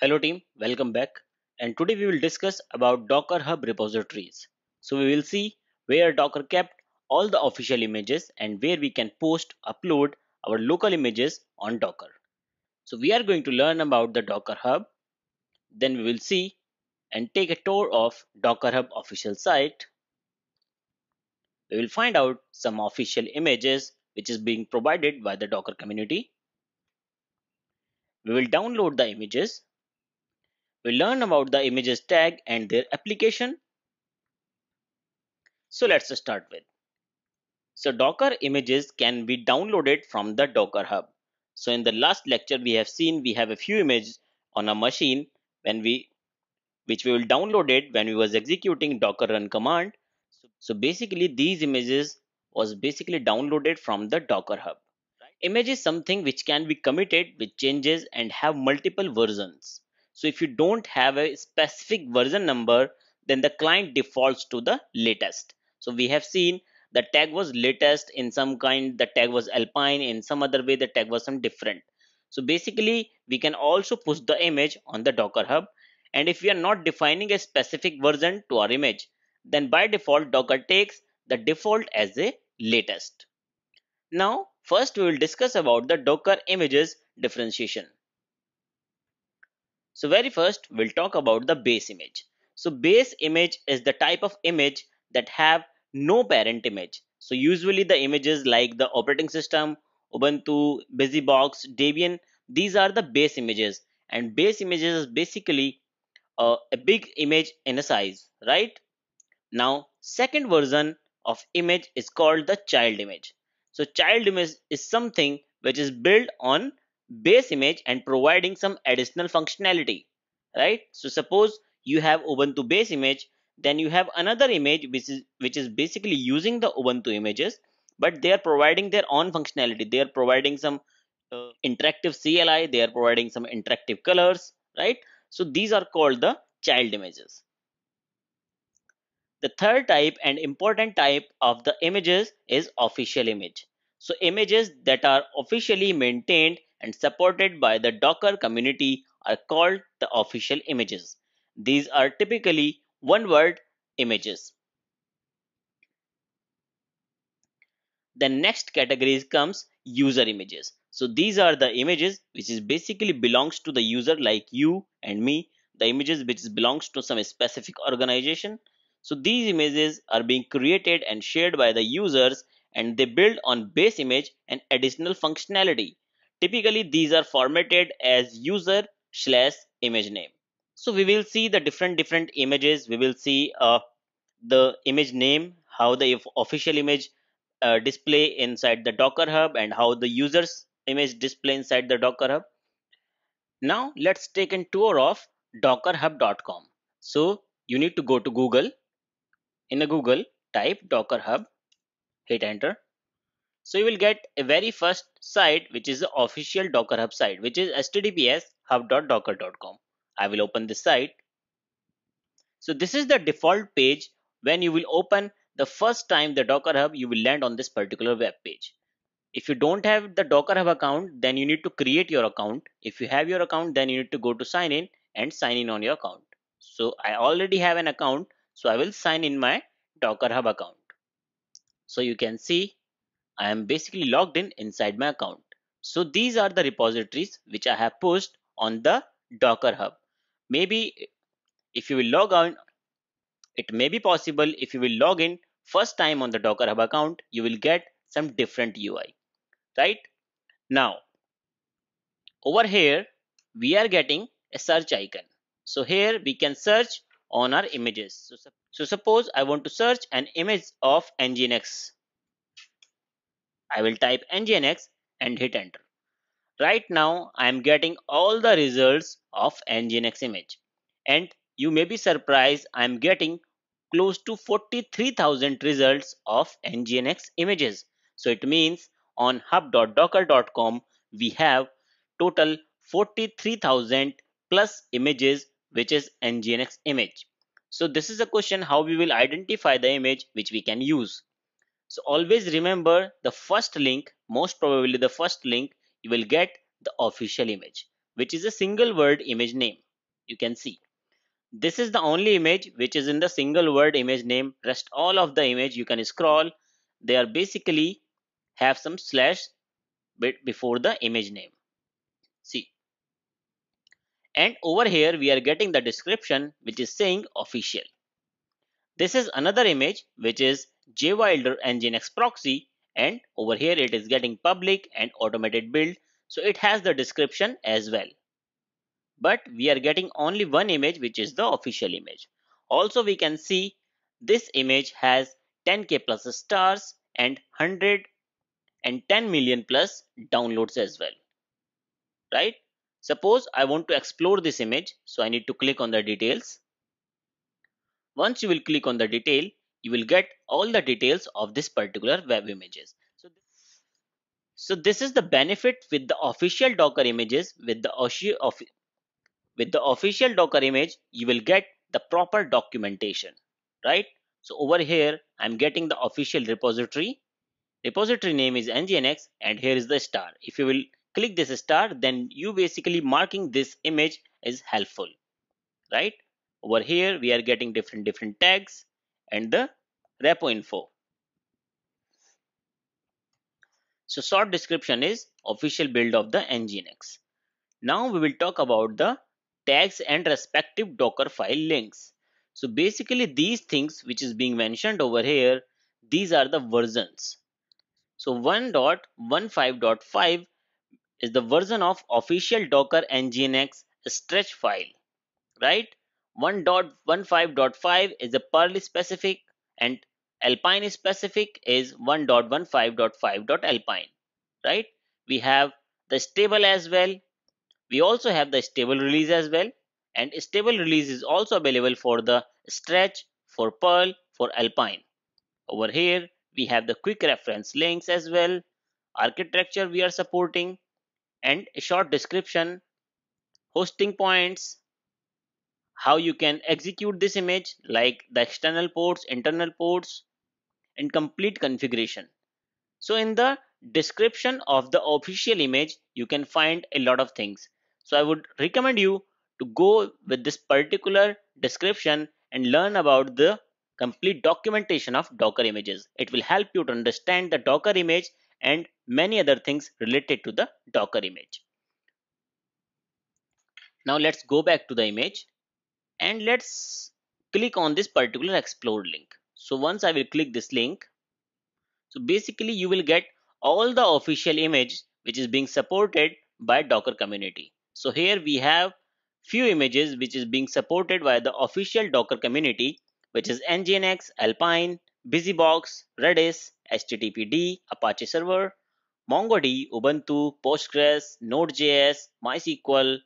Hello team, welcome back. And today we will discuss about Docker Hub repositories. So we will see where Docker kept all the official images and where we can post, upload our local images on Docker. So we are going to learn about the Docker Hub. Then we will see and take a tour of Docker Hub official site. We will find out some official images which is being provided by the Docker community. We will download the images we learn about the images tag and their application. So let's start with. So Docker images can be downloaded from the Docker Hub. So in the last lecture we have seen we have a few images on a machine when we which we will download it when we was executing docker run command. So, so basically these images was basically downloaded from the Docker Hub. Image is something which can be committed with changes and have multiple versions. So if you don't have a specific version number, then the client defaults to the latest. So we have seen the tag was latest in some kind, the tag was alpine in some other way, the tag was some different. So basically we can also push the image on the Docker Hub. And if we are not defining a specific version to our image, then by default Docker takes the default as a latest. Now first we will discuss about the Docker images differentiation. So very first we'll talk about the base image. So base image is the type of image that have no parent image. So usually the images like the operating system, Ubuntu, BusyBox, Debian, these are the base images and base images is basically uh, a big image in a size, right? Now second version of image is called the child image. So child image is something which is built on base image and providing some additional functionality right? So suppose you have ubuntu base image then you have another image which is which is basically using the ubuntu images but they are providing their own functionality. They are providing some uh, interactive cli they are providing some interactive colors right? So these are called the child images. The third type and important type of the images is official image. So images that are officially maintained and supported by the Docker community are called the official images. These are typically one word images. The next category comes user images. So these are the images which is basically belongs to the user like you and me. The images which belongs to some specific organization. So these images are being created and shared by the users and they build on base image and additional functionality Typically, these are formatted as user slash image name. So we will see the different different images. We will see uh, the image name, how the official image uh, display inside the Docker Hub and how the user's image display inside the Docker Hub. Now let's take a tour of dockerhub.com. So you need to go to Google. In a Google, type Docker Hub, hit enter so you will get a very first site which is the official Docker Hub site which is https hub.docker.com. I will open this site. So this is the default page when you will open the first time the Docker Hub you will land on this particular web page. If you don't have the Docker Hub account then you need to create your account. If you have your account then you need to go to sign in and sign in on your account. So I already have an account so I will sign in my Docker Hub account. So you can see I am basically logged in inside my account. So these are the repositories which I have pushed on the Docker Hub. Maybe if you will log on, it may be possible if you will log in first time on the Docker Hub account, you will get some different UI, right? Now, over here, we are getting a search icon. So here we can search on our images. So, so suppose I want to search an image of Nginx I will type nginx and hit enter. Right now I am getting all the results of nginx image and you may be surprised I am getting close to 43,000 results of nginx images. So it means on hub.docker.com we have total 43,000 plus images which is nginx image. So this is a question how we will identify the image which we can use. So always remember the first link, most probably the first link, you will get the official image, which is a single word image name. you can see. This is the only image which is in the single word image name. Rest all of the image you can scroll. They are basically have some slash bit before the image name. See. And over here we are getting the description which is saying official. This is another image which is jwilder nginx proxy and over here it is getting public and automated build so it has the description as well but we are getting only one image which is the official image. Also we can see this image has 10k plus stars and 110 million plus downloads as well. Right? Suppose I want to explore this image so I need to click on the details. Once you will click on the detail you will get all the details of this particular web images. So, so this is the benefit with the official Docker images. With the with the official docker image you will get the proper documentation right? So over here i'm getting the official repository. Repository name is nginx and here is the star. If you will click this star then you basically marking this image is helpful right? Over here we are getting different different tags and the repo info. So short description is official build of the nginx. Now we will talk about the tags and respective docker file links. So basically these things which is being mentioned over here these are the versions. So 1.15.5 is the version of official docker nginx stretch file right 1.15.5 is a perl specific and alpine specific is 1.15.5.alpine right? We have the stable as well. We also have the stable release as well. And stable release is also available for the stretch, for Perl, for Alpine. Over here we have the quick reference links as well, architecture we are supporting and a short description, hosting points, how you can execute this image like the external ports, internal ports and complete configuration. So in the description of the official image you can find a lot of things so I would recommend you to go with this particular description and learn about the complete documentation of Docker images. It will help you to understand the Docker image and many other things related to the Docker image. Now let's go back to the image and let's click on this particular explore link. So once I will click this link, so basically you will get all the official image which is being supported by Docker community. So here we have few images which is being supported by the official Docker community which is Nginx, Alpine, BusyBox, Redis, HTTPD, Apache Server, MongoD, Ubuntu, Postgres, Node.js, MySQL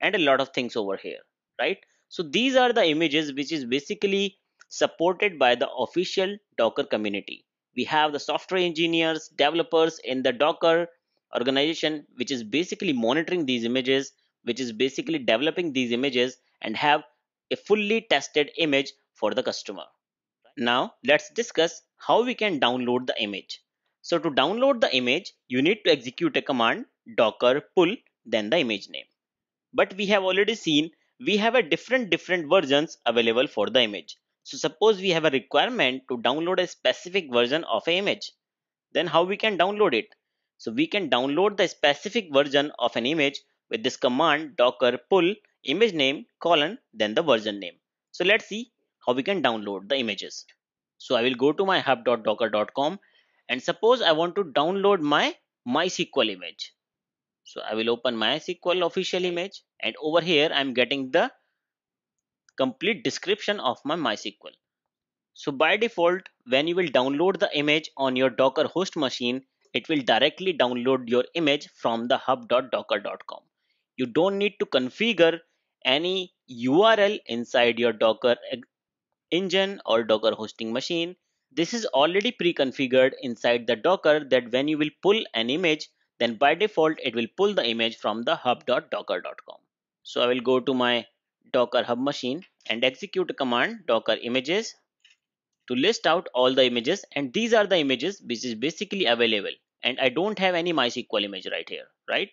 and a lot of things over here, right? So these are the images which is basically supported by the official Docker community. We have the software engineers, developers in the Docker organization which is basically monitoring these images which is basically developing these images and have a fully tested image for the customer. Now let's discuss how we can download the image. So to download the image you need to execute a command docker pull then the image name. But we have already seen we have a different different versions available for the image so suppose we have a requirement to download a specific version of an image then how we can download it so we can download the specific version of an image with this command docker pull image name colon then the version name. So let's see how we can download the images. So I will go to my hub.docker.com and suppose I want to download my MySQL image. So I will open MySQL official image and over here I'm getting the complete description of my MySQL. So by default, when you will download the image on your Docker host machine, it will directly download your image from the hub.docker.com. You don't need to configure any URL inside your Docker engine or Docker hosting machine. This is already pre-configured inside the Docker that when you will pull an image, then by default it will pull the image from the hub.docker.com. So I will go to my Docker hub machine and execute a command docker images to list out all the images and these are the images which is basically available and I don't have any MySQL image right here, right?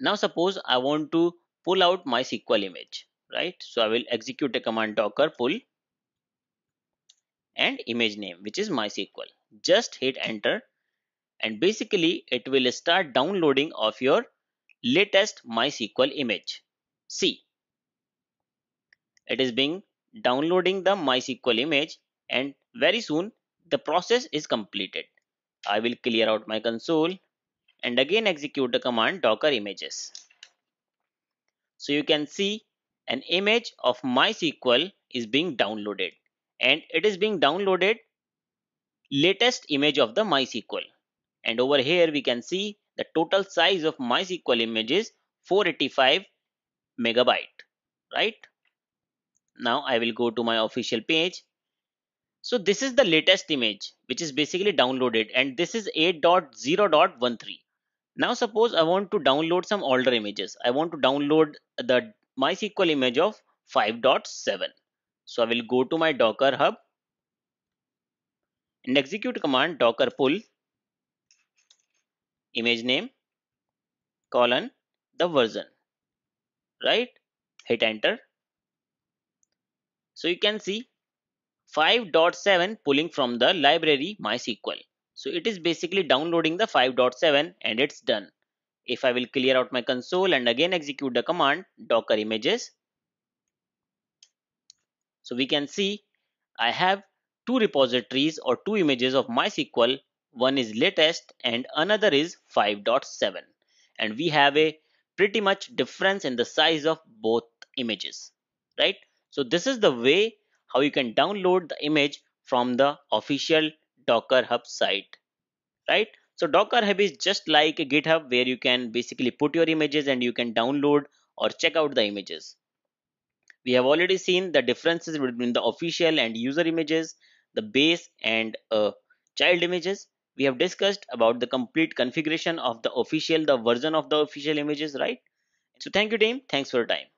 Now suppose I want to pull out MySQL image. right so i will execute a command docker pull and image name which is mysql just hit enter and basically it will start downloading of your latest mysql image. See it is being downloading the mysql image and very soon the process is completed. I will clear out my console and again execute the command docker images. So you can see an image of MySQL is being downloaded and it is being downloaded latest image of the MySQL and over here we can see the total size of MySQL image is 485 megabyte right? Now I will go to my official page. So this is the latest image which is basically downloaded and this is 8.0.13 now suppose I want to download some older images. I want to download the MySQL image of 5.7. So I will go to my Docker hub and execute command docker pull image name colon the version. Right? Hit enter. So you can see 5.7 pulling from the library mysql. So it is basically downloading the 5.7 and it's done. If I will clear out my console and again execute the command docker images. So we can see I have two repositories or two images of MySQL one is latest and another is 5.7 and we have a pretty much difference in the size of both images right so this is the way how you can download the image from the official docker hub site right so Docker Hub is just like a GitHub where you can basically put your images and you can download or check out the images. We have already seen the differences between the official and user images, the base and uh, child images. We have discussed about the complete configuration of the official, the version of the official images, right? So thank you team. Thanks for your time.